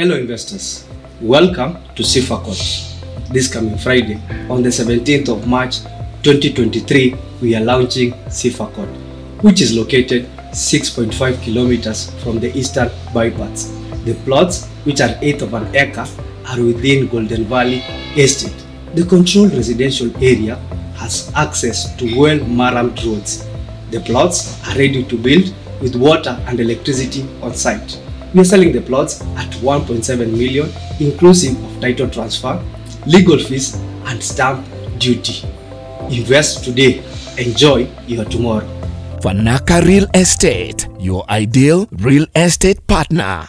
Hello investors, welcome to Sifa Court. This coming Friday on the 17th of March 2023 we are launching Sifa Court which is located 6.5 kilometers from the eastern bypass. The plots which are eighth of an acre are within Golden Valley Estate. The controlled residential area has access to well-murramed roads. The plots are ready to build with water and electricity on site. We are selling the plots at 1.7 million inclusive of title transfer, legal fees and stamp duty. Invest today, enjoy your tomorrow. Fanaka Real Estate, your ideal real estate partner.